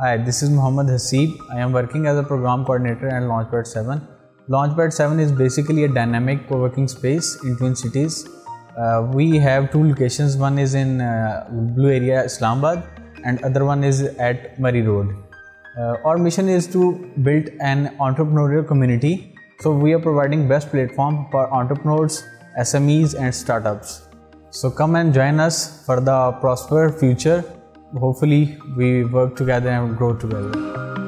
Hi, this is Muhammad Haseeb. I am working as a program coordinator at Launchpad 7. Launchpad 7 is basically a dynamic co-working space in Twin Cities. Uh, we have two locations. One is in uh, Blue Area, Islamabad, and other one is at Murree Road. Uh, our mission is to build an entrepreneurial community. So we are providing best platform for entrepreneurs, SMEs, and startups. So come and join us for the prosper future hopefully we work together and grow together